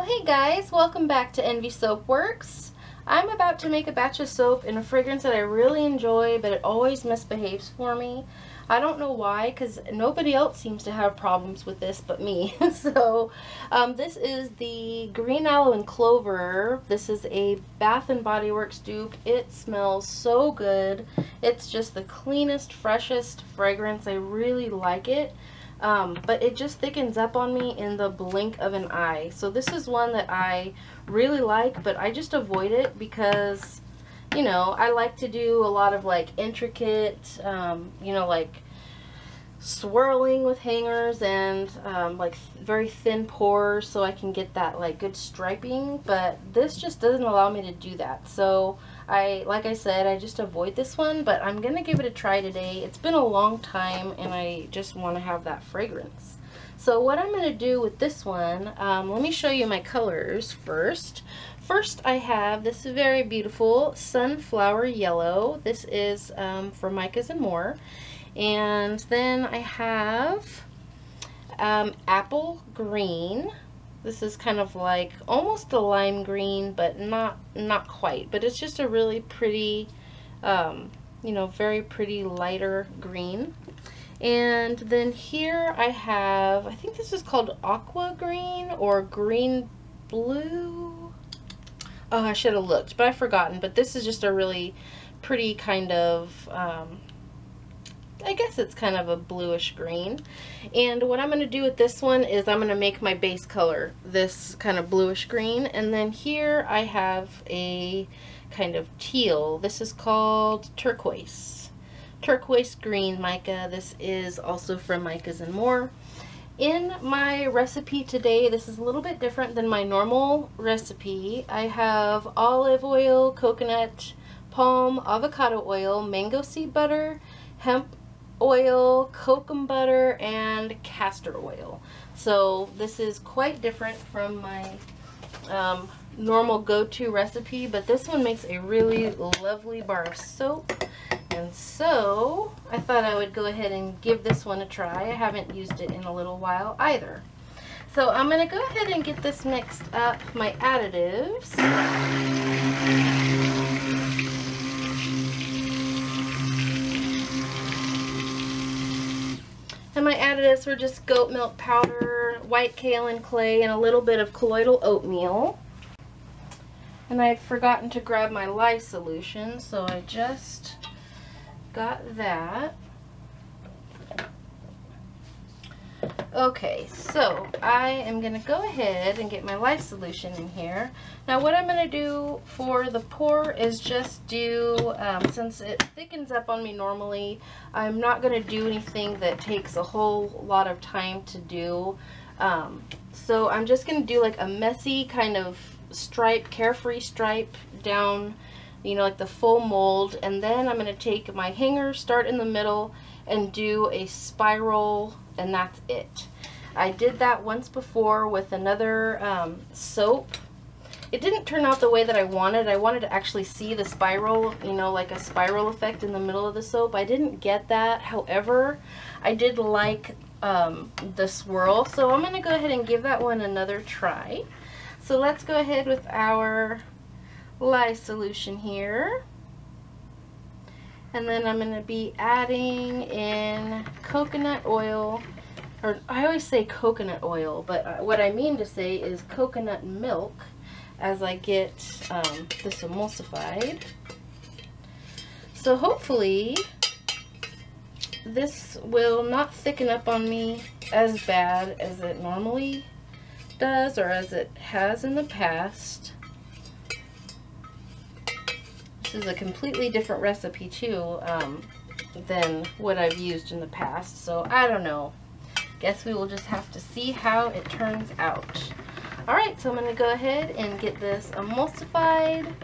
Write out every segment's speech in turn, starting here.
Well hey guys, welcome back to Envy Soapworks. I'm about to make a batch of soap in a fragrance that I really enjoy but it always misbehaves for me. I don't know why because nobody else seems to have problems with this but me. so um, this is the Green Aloe and Clover. This is a Bath and Body Works dupe. It smells so good. It's just the cleanest, freshest fragrance. I really like it. Um, but it just thickens up on me in the blink of an eye. So this is one that I really like, but I just avoid it because, you know, I like to do a lot of like intricate, um, you know, like swirling with hangers and um, like very thin pours so I can get that like good striping but this just doesn't allow me to do that so I like I said I just avoid this one but I'm gonna give it a try today. It's been a long time and I just want to have that fragrance. So what I'm gonna do with this one um, let me show you my colors first. First I have this very beautiful sunflower yellow. This is um, from Micas and More. And then I have um, apple green. This is kind of like almost a lime green, but not not quite. But it's just a really pretty, um, you know, very pretty lighter green. And then here I have, I think this is called aqua green or green blue. Oh, I should have looked, but I've forgotten. But this is just a really pretty kind of um, I guess it's kind of a bluish green. And what I'm going to do with this one is I'm going to make my base color this kind of bluish green. And then here I have a kind of teal. This is called turquoise. Turquoise green mica. This is also from Micas and More. In my recipe today, this is a little bit different than my normal recipe. I have olive oil, coconut, palm, avocado oil, mango seed butter, hemp oil, cocoa butter, and castor oil. So this is quite different from my um, normal go-to recipe, but this one makes a really lovely bar of soap. And so I thought I would go ahead and give this one a try. I haven't used it in a little while either. So I'm going to go ahead and get this mixed up, my additives. And my additives were just goat milk powder, white kaolin clay, and a little bit of colloidal oatmeal. And I had forgotten to grab my lye solution, so I just got that. Okay, so I am going to go ahead and get my lye solution in here. Now what I'm going to do for the pour is just do, um, since it thickens up on me normally, I'm not going to do anything that takes a whole lot of time to do. Um, so I'm just going to do like a messy kind of stripe, carefree stripe down, you know, like the full mold. And then I'm going to take my hanger, start in the middle, and do a spiral and that's it. I did that once before with another um, soap. It didn't turn out the way that I wanted. I wanted to actually see the spiral, you know, like a spiral effect in the middle of the soap. I didn't get that. However, I did like um, the swirl. So I'm going to go ahead and give that one another try. So let's go ahead with our lye solution here. And then I'm going to be adding in coconut oil, or I always say coconut oil, but uh, what I mean to say is coconut milk as I get um, this emulsified. So hopefully this will not thicken up on me as bad as it normally does or as it has in the past. This is a completely different recipe too um, than what I've used in the past. So I don't know. Guess we will just have to see how it turns out. Alright, so I'm going to go ahead and get this emulsified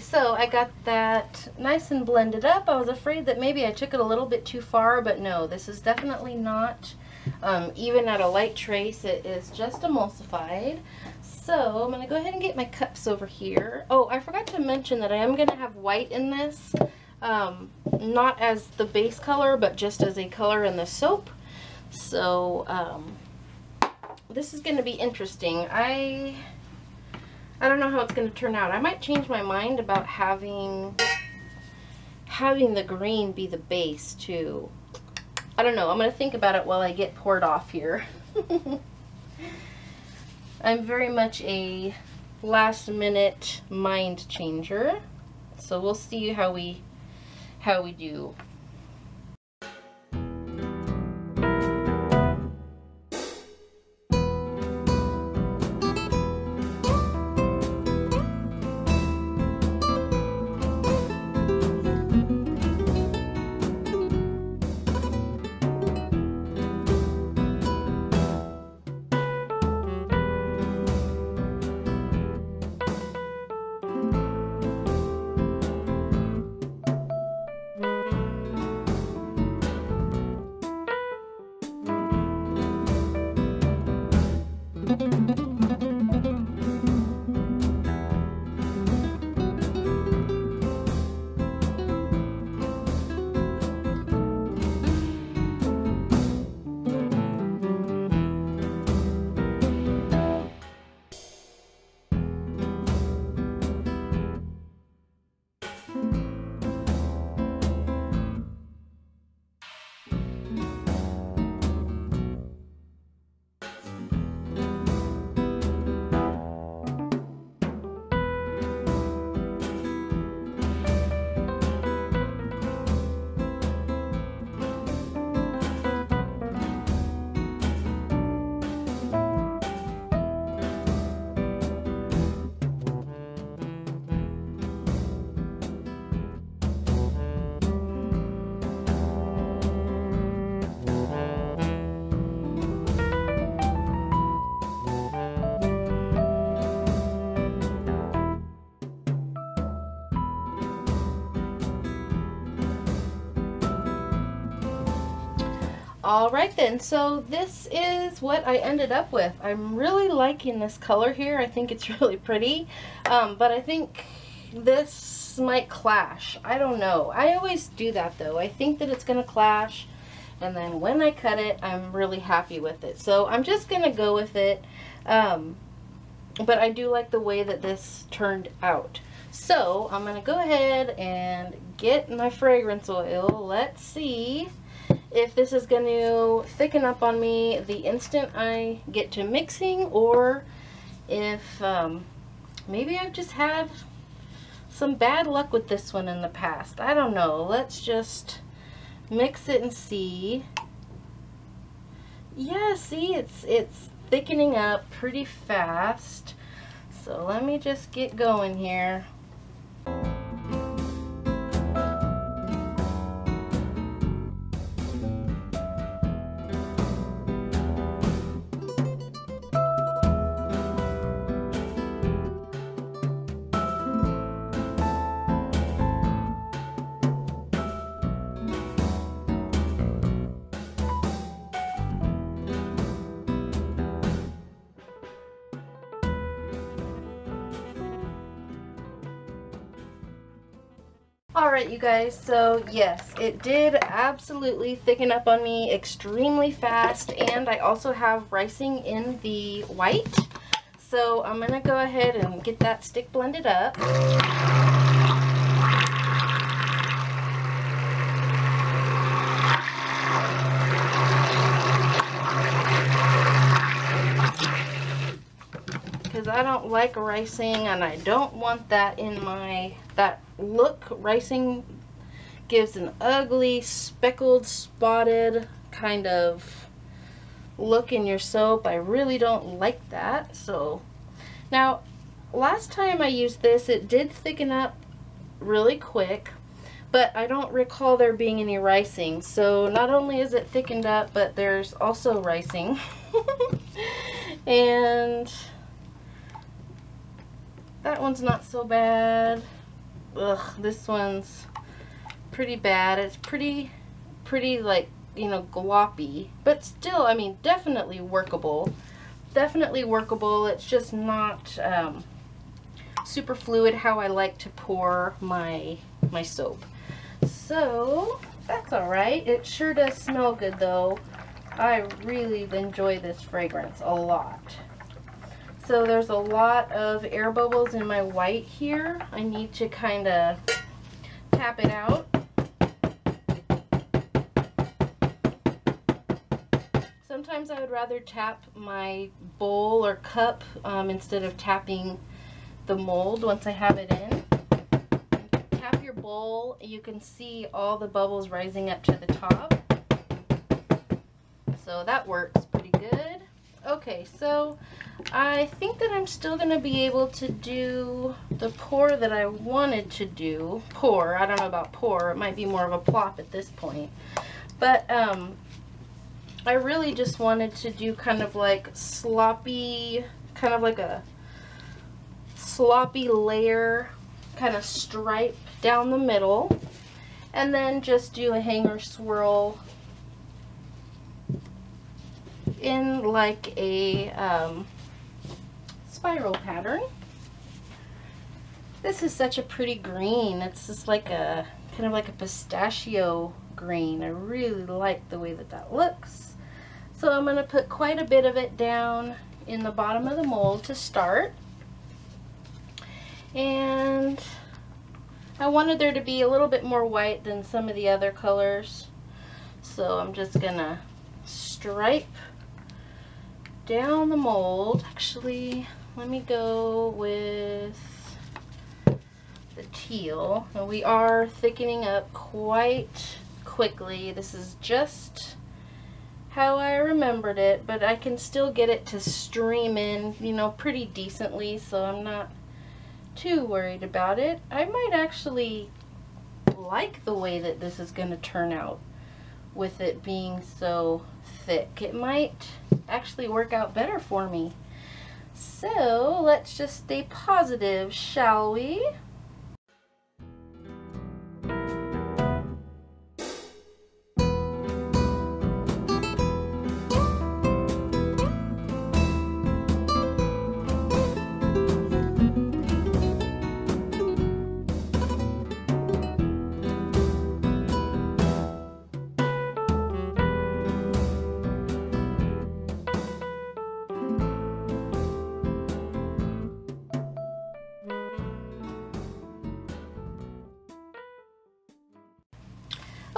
So I got that nice and blended up. I was afraid that maybe I took it a little bit too far, but no, this is definitely not um, even at a light trace. It is just emulsified. So I'm going to go ahead and get my cups over here. Oh, I forgot to mention that I am going to have white in this. Um, not as the base color, but just as a color in the soap. So um, this is going to be interesting. I I don't know how it's going to turn out. I might change my mind about having having the green be the base too. I don't know. I'm going to think about it while I get poured off here. I'm very much a last minute mind changer. So we'll see how we how we do. Alright then, so this is what I ended up with. I'm really liking this color here. I think it's really pretty. Um, but I think this might clash. I don't know. I always do that though. I think that it's going to clash. And then when I cut it, I'm really happy with it. So I'm just going to go with it. Um, but I do like the way that this turned out. So I'm going to go ahead and get my fragrance oil. Let's see if this is going to thicken up on me the instant I get to mixing or if um, maybe I've just had some bad luck with this one in the past. I don't know. Let's just mix it and see. Yeah, see, it's, it's thickening up pretty fast. So let me just get going here. Alright you guys, so yes, it did absolutely thicken up on me extremely fast and I also have ricing in the white. So I'm going to go ahead and get that stick blended up. Because I don't like ricing and I don't want that in my, that look ricing gives an ugly speckled spotted kind of look in your soap. I really don't like that so. Now last time I used this it did thicken up really quick but I don't recall there being any ricing. So not only is it thickened up but there's also ricing. And that one's not so bad ugh, this one's pretty bad. It's pretty, pretty like, you know, gloppy, but still, I mean, definitely workable. Definitely workable. It's just not um, super fluid how I like to pour my, my soap. So, that's alright. It sure does smell good though. I really enjoy this fragrance a lot. So there's a lot of air bubbles in my white here. I need to kind of tap it out. Sometimes I would rather tap my bowl or cup um, instead of tapping the mold once I have it in. Tap your bowl, you can see all the bubbles rising up to the top. So that works pretty good. Okay, so I think that I'm still going to be able to do the pour that I wanted to do. Pour, I don't know about pour, it might be more of a plop at this point. But um, I really just wanted to do kind of like sloppy, kind of like a sloppy layer kind of stripe down the middle. And then just do a hanger swirl in like a um, spiral pattern. This is such a pretty green. It's just like a kind of like a pistachio green. I really like the way that that looks. So I'm going to put quite a bit of it down in the bottom of the mold to start. And I wanted there to be a little bit more white than some of the other colors. So I'm just going to stripe down the mold. Actually, let me go with the teal. Now we are thickening up quite quickly. This is just how I remembered it, but I can still get it to stream in, you know, pretty decently, so I'm not too worried about it. I might actually like the way that this is going to turn out with it being so thick. It might actually work out better for me. So let's just stay positive, shall we?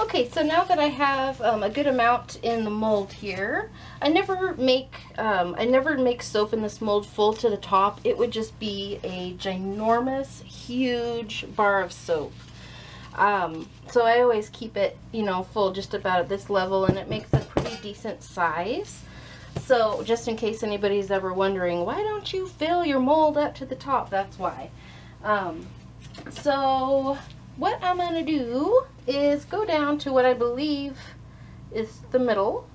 Okay, so now that I have um, a good amount in the mold here, I never make um, I never make soap in this mold full to the top. It would just be a ginormous, huge bar of soap. Um, so I always keep it, you know, full just about at this level, and it makes a pretty decent size. So just in case anybody's ever wondering, why don't you fill your mold up to the top? That's why. Um, so what I'm going to do is go down to what I believe is the middle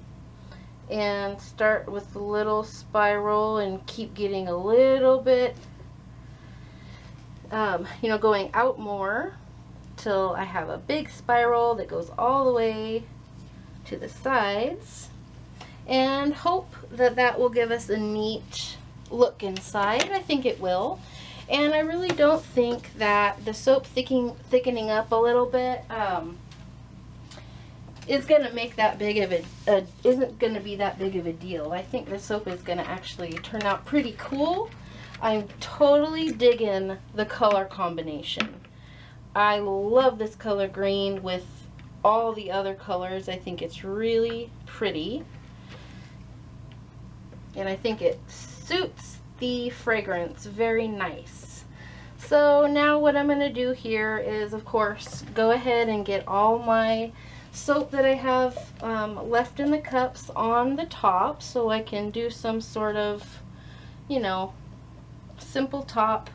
and start with the little spiral and keep getting a little bit, um, you know, going out more till I have a big spiral that goes all the way to the sides and hope that that will give us a neat look inside. I think it will. And I really don't think that the soap thickening, thickening up a little bit um, is going to make that big of a, a isn't going to be that big of a deal. I think the soap is going to actually turn out pretty cool. I'm totally digging the color combination. I love this color green with all the other colors. I think it's really pretty. And I think it suits the fragrance very nice. So now what I'm going to do here is, of course, go ahead and get all my soap that I have um, left in the cups on the top so I can do some sort of, you know, simple top.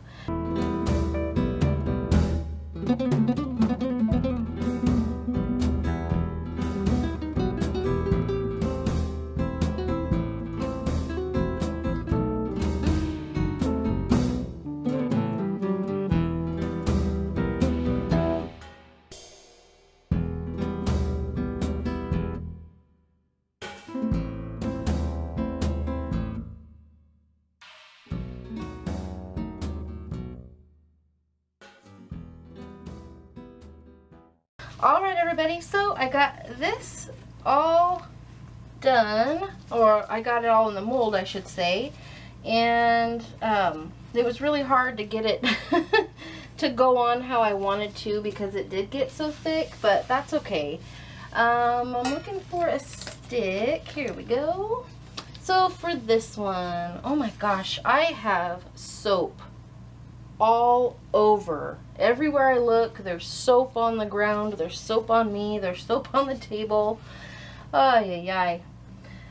Alright everybody, so I got this all done, or I got it all in the mold I should say, and um, it was really hard to get it to go on how I wanted to because it did get so thick, but that's okay. Um, I'm looking for a stick. Here we go. So for this one, oh my gosh, I have soap all over. Everywhere I look, there's soap on the ground, there's soap on me, there's soap on the table. Ay, ay, ay.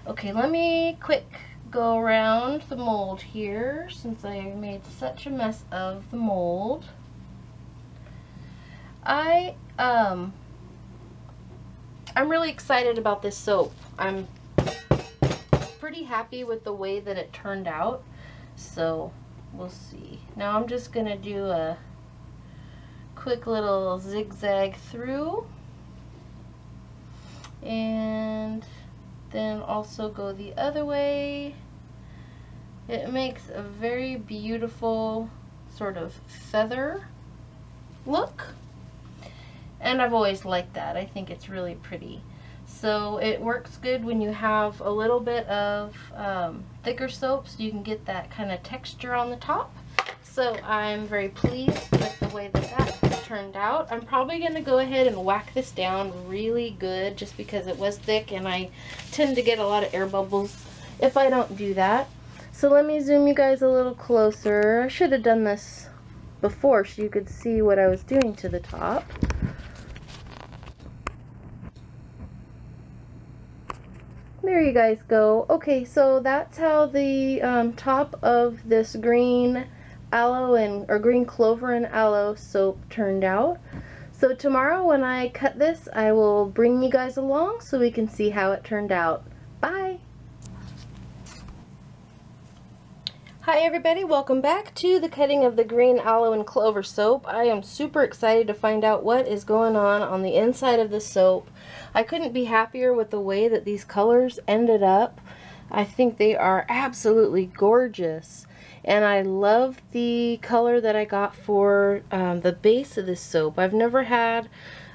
Okay, let me quick go around the mold here since I made such a mess of the mold. I, um, I'm really excited about this soap. I'm pretty happy with the way that it turned out. So, we'll see. Now I'm just going to do a quick little zigzag through. And then also go the other way. It makes a very beautiful sort of feather look. And I've always liked that. I think it's really pretty. So it works good when you have a little bit of um, thicker soap so you can get that kind of texture on the top. So I'm very pleased with the way that that turned out. I'm probably going to go ahead and whack this down really good just because it was thick and I tend to get a lot of air bubbles if I don't do that. So let me zoom you guys a little closer. I should have done this before so you could see what I was doing to the top. There you guys go. Okay, so that's how the um, top of this green aloe and or green clover and aloe soap turned out. So tomorrow when I cut this, I will bring you guys along so we can see how it turned out. Bye! Hi everybody, welcome back to the cutting of the green aloe and clover soap. I am super excited to find out what is going on on the inside of the soap. I couldn't be happier with the way that these colors ended up. I think they are absolutely gorgeous. And I love the color that I got for um, the base of this soap. I've never had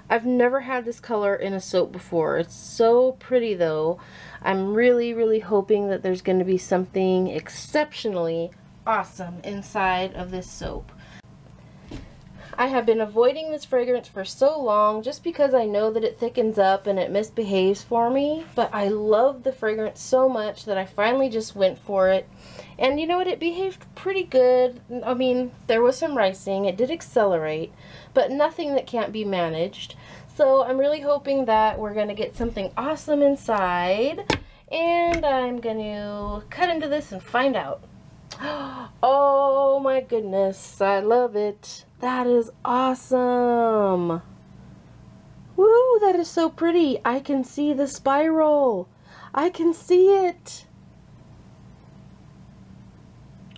I've never had this color in a soap before. It's so pretty though. I'm really, really hoping that there's going to be something exceptionally awesome inside of this soap. I have been avoiding this fragrance for so long just because I know that it thickens up and it misbehaves for me, but I love the fragrance so much that I finally just went for it. And you know what, it behaved pretty good. I mean, there was some ricing, it did accelerate, but nothing that can't be managed. So I'm really hoping that we're going to get something awesome inside. And I'm going to cut into this and find out. Oh my goodness, I love it. That is awesome. Woo, that is so pretty. I can see the spiral. I can see it.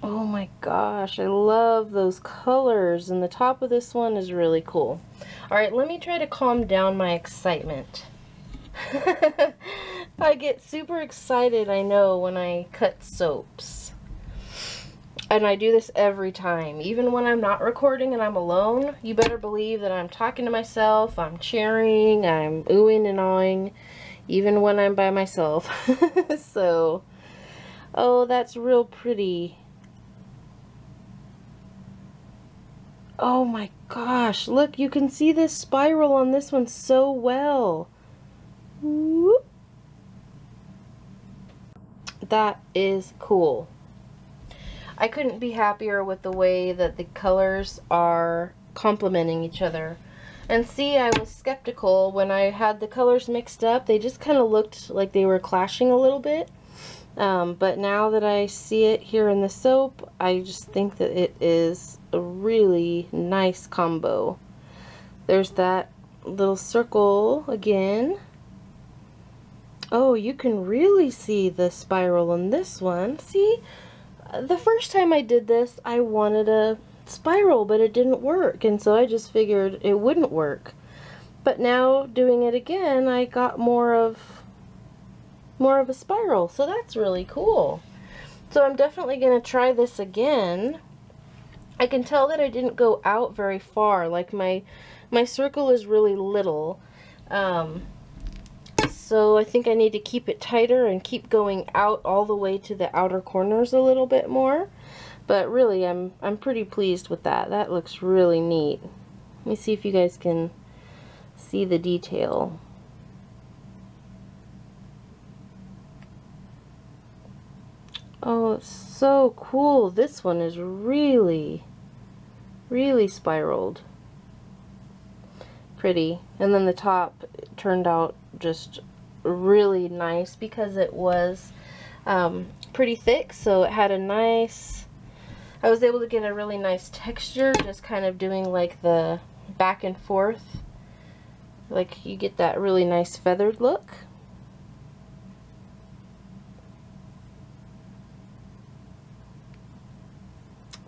Oh my gosh, I love those colors. And the top of this one is really cool. Alright, let me try to calm down my excitement. I get super excited, I know, when I cut soaps. And I do this every time. Even when I'm not recording and I'm alone, you better believe that I'm talking to myself, I'm cheering, I'm oohing and awing, even when I'm by myself. so, oh, that's real pretty. Oh my gosh, look, you can see this spiral on this one so well. Whoop. That is cool. I couldn't be happier with the way that the colors are complementing each other. And see, I was skeptical when I had the colors mixed up. They just kind of looked like they were clashing a little bit. Um, but now that I see it here in the soap, I just think that it is a really nice combo. There's that little circle again. Oh, you can really see the spiral in this one. See, the first time I did this, I wanted a spiral, but it didn't work. And so I just figured it wouldn't work. But now doing it again, I got more of more of a spiral. So that's really cool. So I'm definitely going to try this again I can tell that I didn't go out very far. Like my my circle is really little. Um, so I think I need to keep it tighter and keep going out all the way to the outer corners a little bit more. But really, I'm, I'm pretty pleased with that. That looks really neat. Let me see if you guys can see the detail. Oh, so cool. This one is really, really spiraled. Pretty. And then the top turned out just really nice because it was um, pretty thick. So it had a nice, I was able to get a really nice texture just kind of doing like the back and forth. Like you get that really nice feathered look.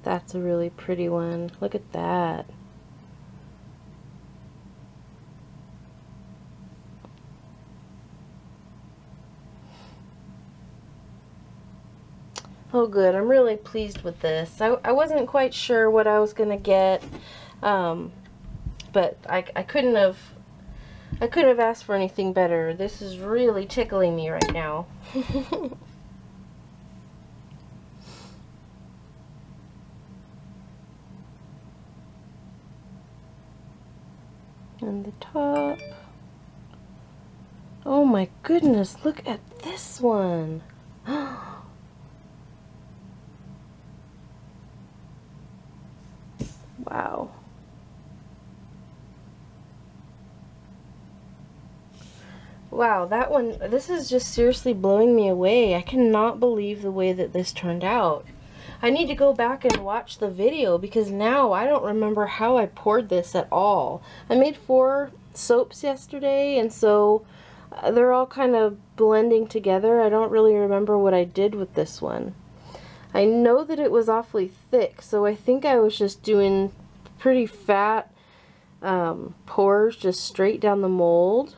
That's a really pretty one. Look at that. Oh good, I'm really pleased with this. I, I wasn't quite sure what I was going to get, um, but I, I couldn't have I couldn't have asked for anything better. This is really tickling me right now. and the top. Oh my goodness, look at this one. wow. Wow, that one, this is just seriously blowing me away. I cannot believe the way that this turned out. I need to go back and watch the video because now I don't remember how I poured this at all. I made four soaps yesterday and so uh, they're all kind of blending together. I don't really remember what I did with this one. I know that it was awfully thick so I think I was just doing pretty fat um, pours just straight down the mold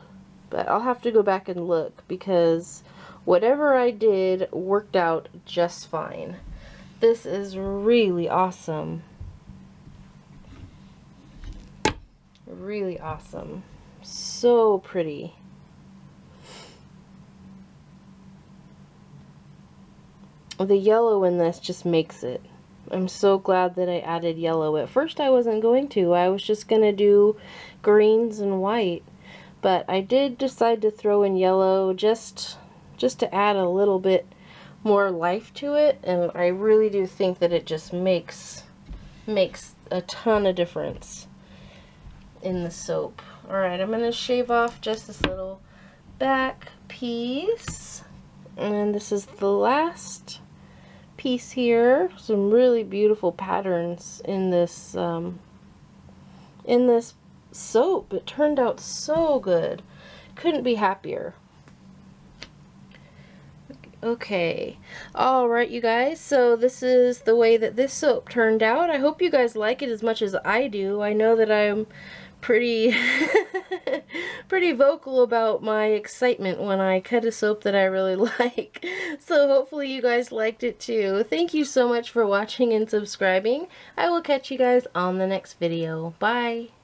but I'll have to go back and look because whatever I did worked out just fine. This is really awesome. Really awesome. So pretty. The yellow in this just makes it. I'm so glad that I added yellow. At first I wasn't going to. I was just going to do greens and white. But I did decide to throw in yellow just just to add a little bit more life to it and I really do think that it just makes makes a ton of difference in the soap. Alright, I'm going to shave off just this little back piece and this is the last piece here. Some really beautiful patterns in this um, in this soap. It turned out so good. Couldn't be happier. Okay. Alright, you guys. So this is the way that this soap turned out. I hope you guys like it as much as I do. I know that I'm pretty pretty vocal about my excitement when I cut a soap that I really like. So hopefully you guys liked it too. Thank you so much for watching and subscribing. I will catch you guys on the next video. Bye!